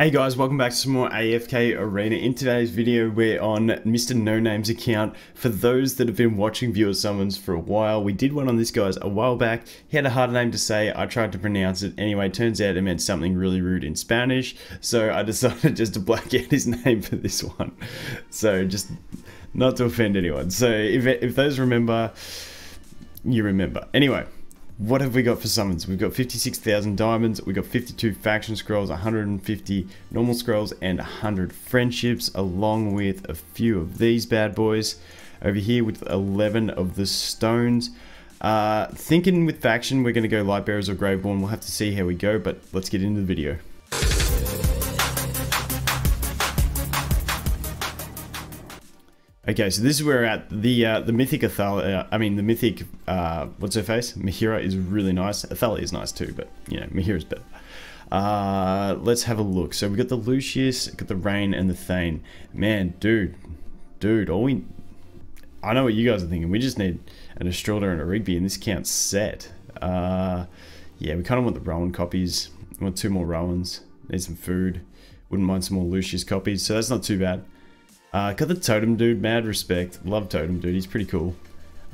Hey guys, welcome back to some more AFK Arena. In today's video, we're on Mr. No Name's account. For those that have been watching Viewer Summons for a while, we did one on this guy's a while back. He had a hard name to say, I tried to pronounce it. Anyway, turns out it meant something really rude in Spanish, so I decided just to black out his name for this one. So just not to offend anyone. So if, if those remember, you remember. Anyway, what have we got for summons? We've got 56,000 diamonds, we've got 52 faction scrolls, 150 normal scrolls, and 100 friendships, along with a few of these bad boys. Over here with 11 of the stones. Uh, thinking with faction, we're going to go Lightbearers or Graveborn. We'll have to see how we go, but let's get into the video. Okay, so this is where we're at. The uh, the mythic Athalia, uh, I mean the mythic, uh, what's her face? Mehira is really nice. Athalia is nice too, but you know, Mehira's better. Uh, let's have a look. So we got the Lucius, got the Raine, and the Thane. Man, dude, dude, all we, I know what you guys are thinking. We just need an Estrilda and a Rigby, and this count's set. Uh, yeah, we kind of want the Rowan copies. We want two more Rowans. Need some food. Wouldn't mind some more Lucius copies, so that's not too bad. Uh, got the Totem Dude, mad respect. Love Totem Dude, he's pretty cool.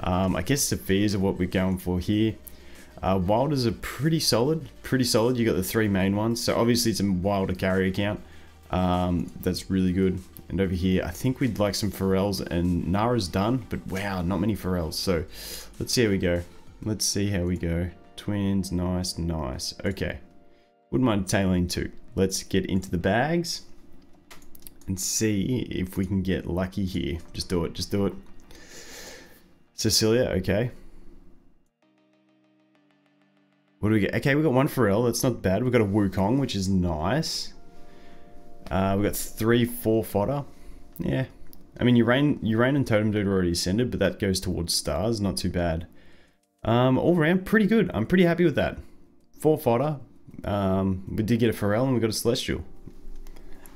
Um, I guess Sophias are what we're going for here. Uh, Wilders are pretty solid, pretty solid. You got the three main ones, so obviously it's a Wilder carry account. Um, that's really good. And over here, I think we'd like some Feraels, and Nara's done, but wow, not many Feraels. So let's see how we go. Let's see how we go. Twins, nice, nice. Okay, wouldn't mind tailing too. Let's get into the bags and see if we can get lucky here. Just do it, just do it. Cecilia, okay. What do we get? Okay, we got one Ferael, that's not bad. We got a Wukong, which is nice. Uh, we got three, four fodder. Yeah. I mean, Urain, Urain and Totem Dude already ascended, but that goes towards stars, not too bad. Um, all around, pretty good. I'm pretty happy with that. Four fodder. Um, we did get a Ferael and we got a Celestial.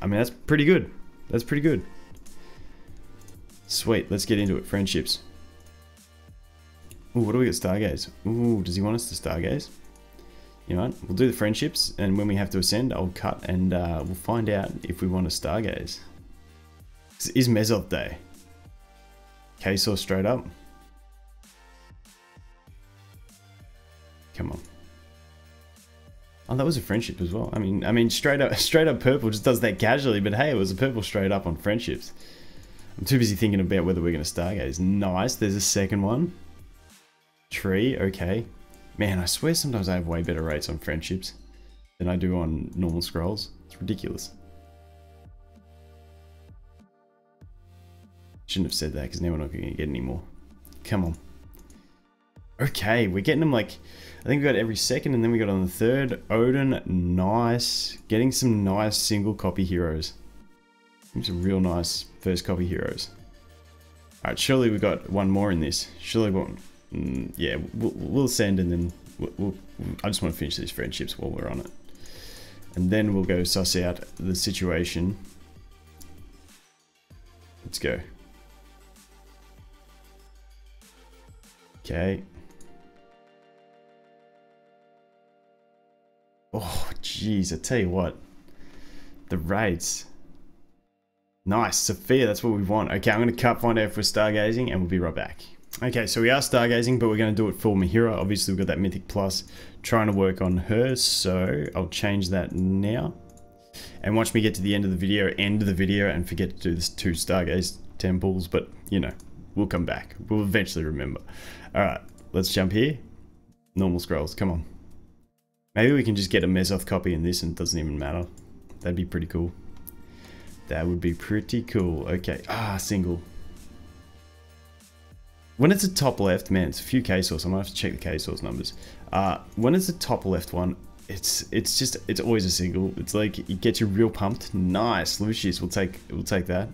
I mean, that's pretty good. That's pretty good. Sweet, let's get into it. Friendships. Ooh, what do we got? Stargaze. Ooh, does he want us to Stargaze? You know what? We'll do the friendships, and when we have to ascend, I'll cut, and uh, we'll find out if we want to Stargaze. This is Mezoth Day. Khasos straight up. Come on. Oh, that was a friendship as well. I mean, I mean, straight up, straight up purple just does that casually, but hey, it was a purple straight up on friendships. I'm too busy thinking about whether we're going to stargaze. Nice. There's a second one. Tree. Okay. Man, I swear sometimes I have way better rates on friendships than I do on normal scrolls. It's ridiculous. Shouldn't have said that because now we're not going to get any more. Come on. Okay, we're getting them like, I think we got every second and then we got on the third. Oden, nice. Getting some nice single copy heroes. Some real nice first copy heroes. Alright, surely we got one more in this. Surely one, mm, yeah, we'll, we'll send and then we'll, we'll, I just want to finish these friendships while we're on it. And then we'll go suss out the situation. Let's go. Okay. Oh, jeez, I tell you what. The raids. Nice, Sophia, that's what we want. Okay, I'm going to cut, find out if we're stargazing, and we'll be right back. Okay, so we are stargazing, but we're going to do it for Mehira. Obviously, we've got that Mythic Plus trying to work on her, so I'll change that now. And watch me get to the end of the video, end of the video, and forget to do this two stargaze temples, but, you know, we'll come back. We'll eventually remember. Alright, let's jump here. Normal scrolls, come on. Maybe we can just get a Mezoth copy in this and it doesn't even matter. That'd be pretty cool. That would be pretty cool. Okay. Ah, single. When it's a top left, man, it's a few Khasos. I'm gonna have to check the Khasos numbers. Uh, when it's a top left one, it's it's just it's always a single. It's like it gets you real pumped. Nice, Lucius. We'll take we'll take that.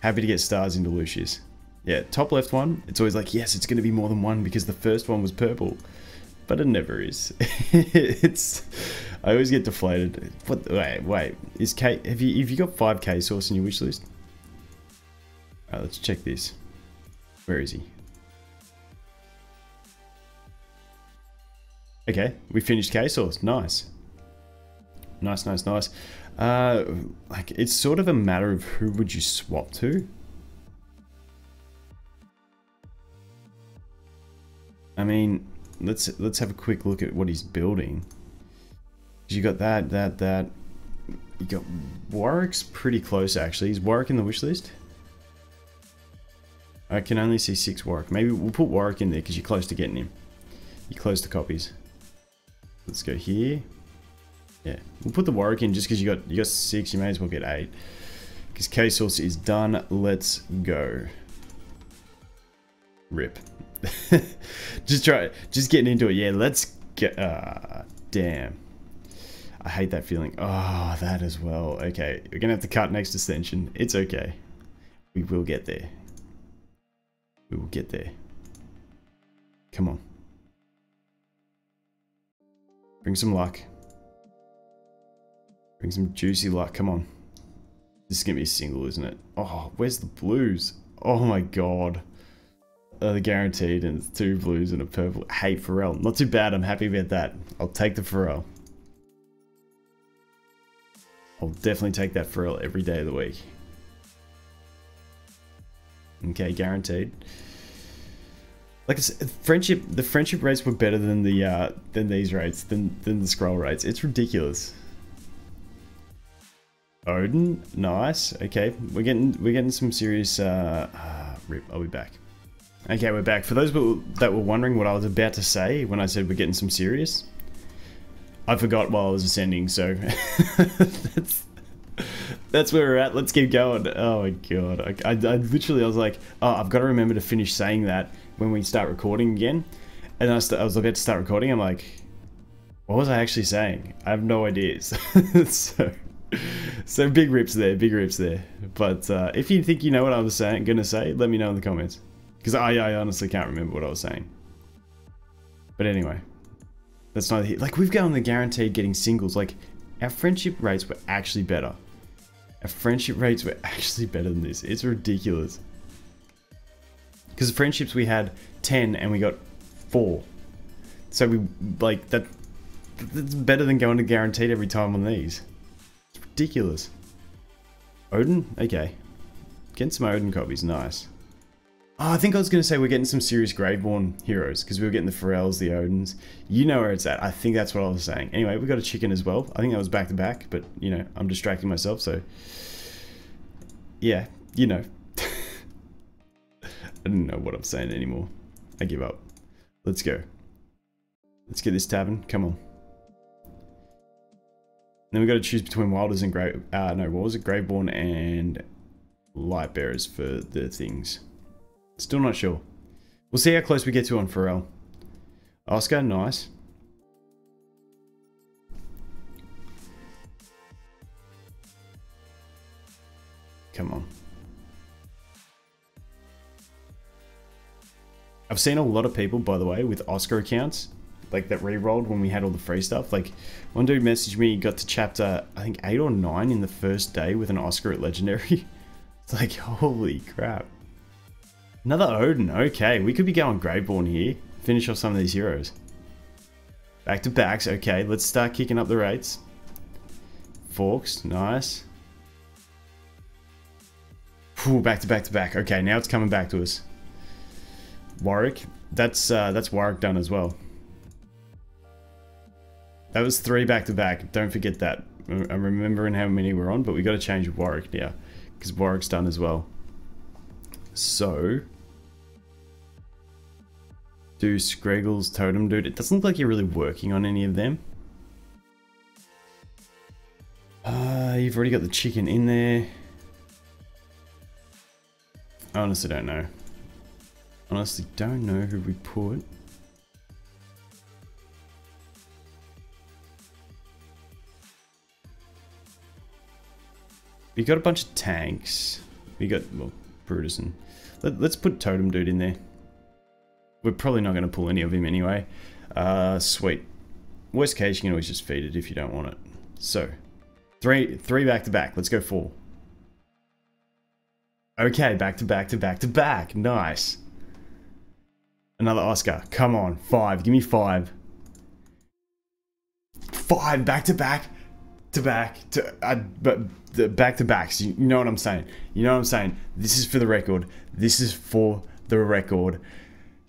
Happy to get stars into Lucius. Yeah, top left one. It's always like yes, it's gonna be more than one because the first one was purple but it never is. it's I always get deflated. What? Wait, wait. Is K? Have you have you got five Khasos in your wish list? Alright, let's check this. Where is he? Okay, we finished Khasos. Nice. Nice, nice, nice. Uh, like, it's sort of a matter of who would you swap to. I mean, let's let's have a quick look at what he's building. You got that, that, that. You got Warwick's pretty close actually. Is Warwick in the wish list? I can only see six Warwick. Maybe we'll put Warwick in there because you're close to getting him. You're close to copies. Let's go here. Yeah, we'll put the Warwick in just because you got you got six. You may as well get eight. Because Khasos is done. Let's go. Rip. just try, just getting into it. Yeah, let's get. Uh, damn. I hate that feeling. Oh, that as well. Okay, we're gonna have to cut next ascension. It's okay. We will get there. We will get there. Come on. Bring some luck. Bring some juicy luck. Come on. This is gonna be a single, isn't it? Oh, where's the blues? Oh my god. Uh, guaranteed and two blues and a purple. Hey, Ferael. Not too bad. I'm happy about that. I'll take the Ferael. I'll definitely take that Ferael every day of the week. Okay, guaranteed. Like friendship, the friendship rates were better than the uh, than these rates, than than the scroll rates. It's ridiculous. Oden, nice. Okay, we're getting we're getting some serious. Uh, uh, rip, I'll be back. Okay, we're back. For those that were wondering what I was about to say when I said we're getting some serious, I forgot while I was ascending, so that's, that's where we're at. Let's keep going. Oh my god. I, I, I, literally, I was like, oh, I've got to remember to finish saying that when we start recording again. And I was, I was about to start recording, I'm like, what was I actually saying? I have no ideas. so, so big rips there, big rips there. But uh, if you think you know what I was saying, gonna say, let me know in the comments. Because I, I honestly can't remember what I was saying. But anyway, that's not like we've gone the guaranteed getting singles. Like our friendship rates were actually better. Our friendship rates were actually better than this. It's ridiculous. Because the friendships we had 10 and we got 4. So we like that that's better than going to guaranteed every time on these. It's ridiculous. Oden? Okay. Getting some Oden copies, nice. Oh, I think I was going to say we're getting some serious Graveborn heroes because we were getting the Feraels, the Odens. You know where it's at. I think that's what I was saying. Anyway, we got a chicken as well. I think that was back to back, but you know, I'm distracting myself, so yeah, you know. I don't know what I'm saying anymore. I give up. Let's go. Let's get this tavern. Come on. Then we got to choose between Wilders and Grave. Uh, no, what was it? Graveborn and Lightbearers for the things. Still not sure. We'll see how close we get to on Ferael. Oscar, nice. Come on. I've seen a lot of people, by the way, with Oscar accounts, like that re-rolled when we had all the free stuff. Like, one dude messaged me, got to chapter, I think, 8 or 9 in the first day with an Oscar at Legendary. it's like, holy crap. Another Oden. Okay, we could be going Graveborn here. Finish off some of these heroes. Back to backs. Okay, let's start kicking up the rates. Forks. Nice. Ooh, back to back to back. Okay, now it's coming back to us. Warwick. That's uh, that's Warwick done as well. That was three back to back. Don't forget that. I'm remembering how many we're on, but we got to change Warwick now because Warwick's done as well. So do Scraggle's Totem Dude. It doesn't look like you're really working on any of them. Uh, you've already got the chicken in there. I honestly don't know. Honestly don't know who we put. We got a bunch of tanks. We got, well, Brutus and... Let, us put Totem Dude in there. We're probably not going to pull any of him anyway. Uh, sweet. Worst case, you can always just feed it if you don't want it. So, three, three back to back. Let's go four. Okay, back to back to back to back. Nice. Another Oscar. Come on, five. Give me five. Five back to back. to back to uh, but the back to backs. You know what I'm saying? You know what I'm saying? This is for the record. This is for the record.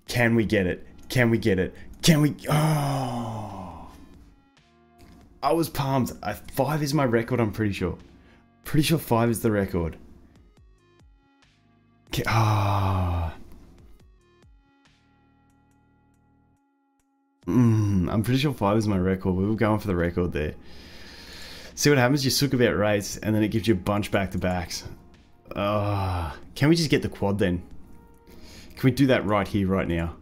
Can we get it? Can we get it? Can we? Oh, I was pumped. I, five is my record. I'm pretty sure. Pretty sure five is the record. Ah. Mm, I'm pretty sure five is my record. We were going for the record there. See what happens? You suck about rates, and then it gives you a bunch back to backs. Uh, can we just get the quad then? Can we do that right here, right now?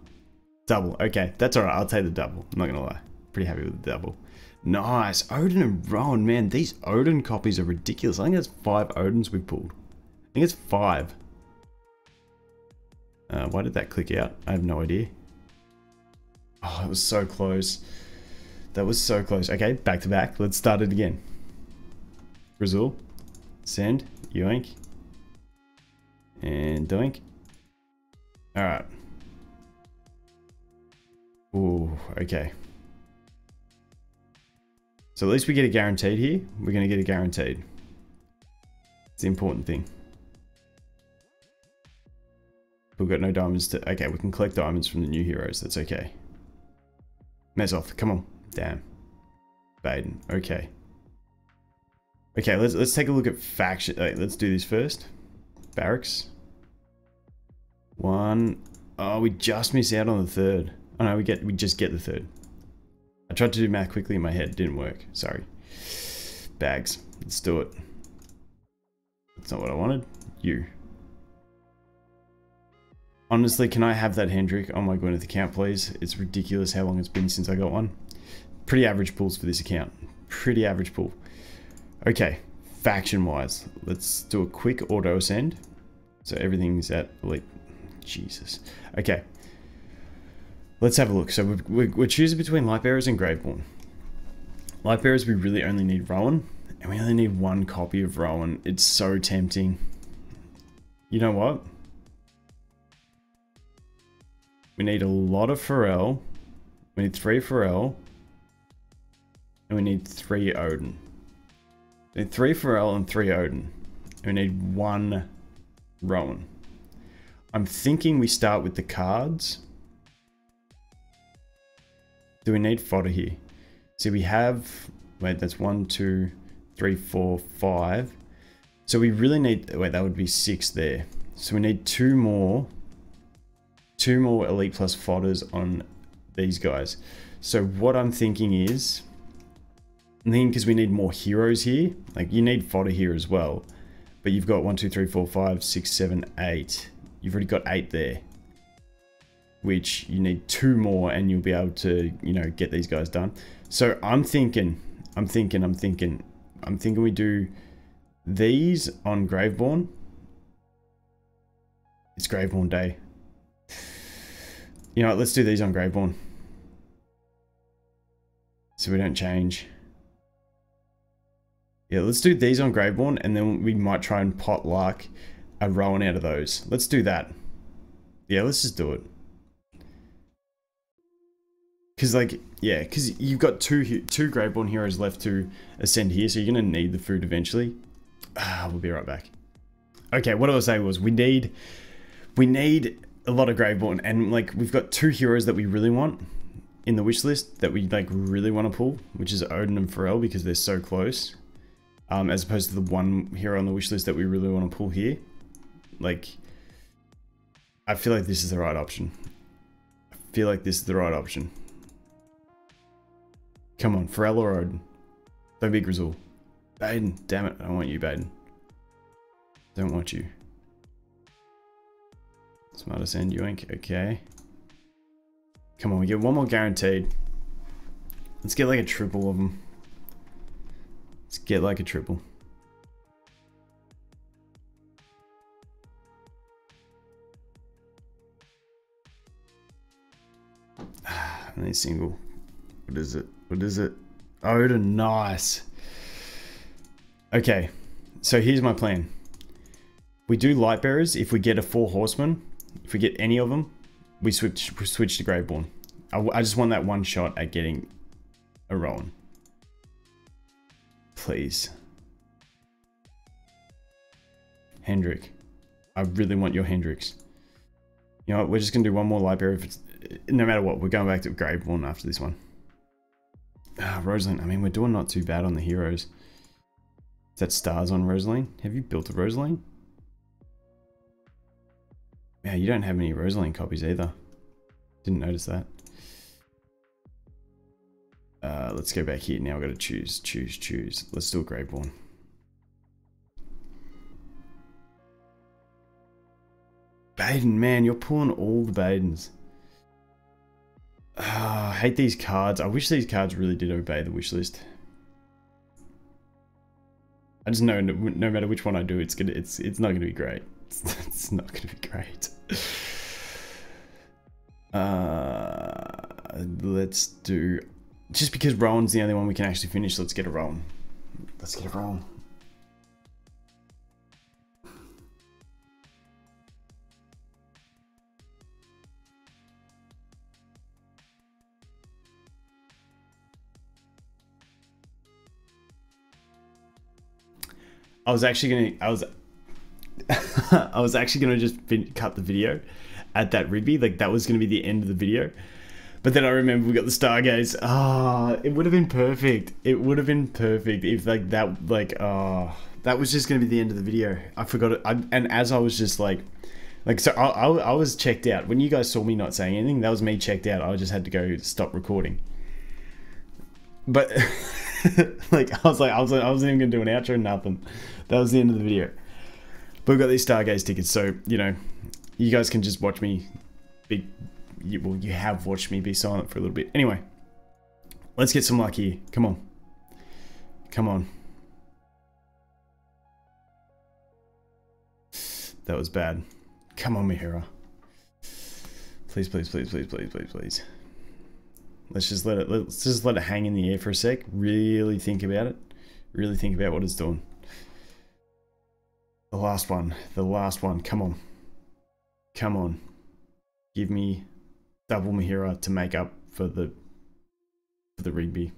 Double. Okay, that's alright. I'll take the double. I'm not gonna lie. Pretty happy with the double. Nice. Oden and Rowan. Man, these Oden copies are ridiculous. I think that's five Odens we pulled. I think it's five. Uh, why did that click out? I have no idea. Oh, it was so close. That was so close. Okay, back to back. Let's start it again. Brazil. Send. Yoink. And doink. Alright. Ooh, okay. So at least we get a guaranteed here. We're going to get a guaranteed. It's the important thing. We've got no diamonds to... Okay, we can collect diamonds from the new heroes. That's okay. Mezoth, come on. Damn. Baden. Okay. Okay, let's let's take a look at faction. Right, let's do this first. Barracks. One. Oh, we just miss out on the third. Oh no, we get we just get the third. I tried to do math quickly in my head. Didn't work. Sorry. Bags. Let's do it. That's not what I wanted. You. Honestly, can I have that Hendrik on my Gwyneth account, please? It's ridiculous how long it's been since I got one. Pretty average pulls for this account. Pretty average pull. Okay, faction-wise, let's do a quick auto ascend. So everything's at elite. Jesus. Okay. Let's have a look. So we're, we're choosing between Lightbearers and Graveborn. Lightbearers, we really only need Rowan. And we only need one copy of Rowan. It's so tempting. You know what? We need a lot of Ferael. We need three Ferael. And we need three Oden. We need three Ferael and three Oden. And we need one Rowan. I'm thinking we start with the cards. Do we need fodder here? So we have, wait, that's one, two, three, four, five. So we really need, wait, that would be six there. So we need two more two more Elite Plus fodders on these guys. So what I'm thinking is, I'm because we need more heroes here, like you need fodder here as well, but you've got one, two, three, four, five, six, seven, eight. You've already got eight there, which you need two more and you'll be able to, you know, get these guys done. So I'm thinking, I'm thinking, I'm thinking, I'm thinking we do these on Graveborn. It's Graveborn Day. You know what, let's do these on Graveborn. So we don't change. Yeah, let's do these on Graveborn and then we might try and pot luck a Rowan out of those. Let's do that. Yeah, let's just do it. Because like, yeah, because you've got two two Graveborn heroes left to ascend here, so you're going to need the food eventually. Ah, we'll be right back. Okay, what I was saying was we need, we need a lot of Graveborn, and like we've got two heroes that we really want in the wish list that we like really want to pull, which is Oden and Ferael because they're so close. Um, as opposed to the one hero on the wish list that we really want to pull here. Like, I feel like this is the right option. I feel like this is the right option. Come on, Ferael or Oden? Don't be Grezhul. Baden, damn it, I want you, Baden. Don't want you. Smartest end yoink, okay. Come on, we get one more guaranteed. Let's get like a triple of them. Let's get like a triple. And a single. What is it? What is it? Oden, nice. Okay, so here's my plan. We do light bearers if we get a four horseman if we get any of them, we switch we switch to Graveborn. I, I just want that one shot at getting a Rowan. please. Hendrik. I really want your Hendricks. You know what, we're just going to do one more light bearer. If it's, no matter what, we're going back to Graveborn after this one. Ah, Rosaline. I mean, we're doing not too bad on the heroes. Is that stars on Rosaline? Have you built a Rosaline? Yeah, you don't have any Rosaline copies either. Didn't notice that. Uh, let's go back here. Now I've got to choose, choose, choose. Let's do a Graveborn. Baden, man, you're pulling all the Badens. Oh, I hate these cards. I wish these cards really did obey the wish list. I just know no, no matter which one I do, it's gonna it's it's not gonna be great. It's, it's not gonna be great. Uh, let's do just because Rowan's the only one we can actually finish. Let's get a Rowan. Let's get a Rowan. I was actually gonna. I was. I was actually gonna just cut the video at that Rigby. Like that was gonna be the end of the video. But then I remember we got the Stargaze. Ah, oh, it would have been perfect. It would have been perfect if like that. Like oh, that was just gonna be the end of the video. I forgot it. I, and as I was just like. Like so, I, I, I was checked out when you guys saw me not saying anything. That was me checked out. I just had to go stop recording. But like I was like I was like, I wasn't even gonna do an outro, nothing. That was the end of the video. But we've got these Stargaze tickets, so you know, you guys can just watch me be. You, well, you have watched me be silent for a little bit. Anyway, let's get some luck here. Come on, come on. That was bad. Come on, Mehira. Please, please, please, please, please, please, please. Let's just let it let's just let it hang in the air for a sec. Really think about it. Really think about what it's doing. The last one. The last one. Come on. Come on. Give me double Mehira to make up for the for the Rigby.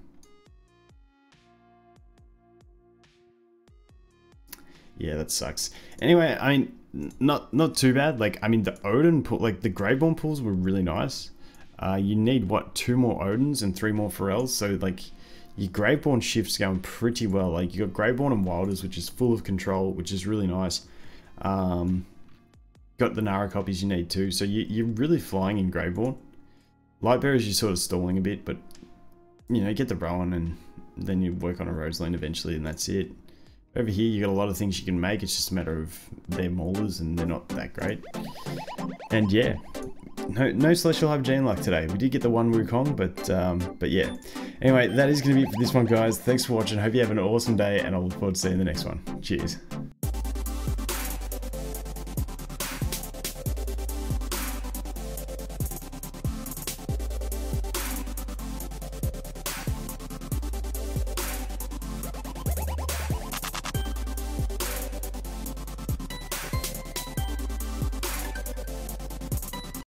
Yeah, that sucks. Anyway, I mean, not not too bad. Like, I mean, the Oden pool, like the Graveborn pools were really nice. Uh, you need, what, two more Odens and three more Feraels? So, like, your Graveborn shift's going pretty well. Like, you got Graveborn and Wilders, which is full of control, which is really nice. Um, got the Nara copies you need too. So, you, you're really flying in Graveborn. Lightbearers, you're sort of stalling a bit, but, you know, you get the Rowan and then you work on a Rosaline eventually, and that's it. Over here, you got a lot of things you can make. It's just a matter of they're maulers and they're not that great. And yeah, no, no Celestial Hypogean luck today. We did get the one Wukong, but um, but yeah. Anyway, that is going to be it for this one, guys. Thanks for watching. Hope you have an awesome day, and I'll look forward to seeing you in the next one. Cheers.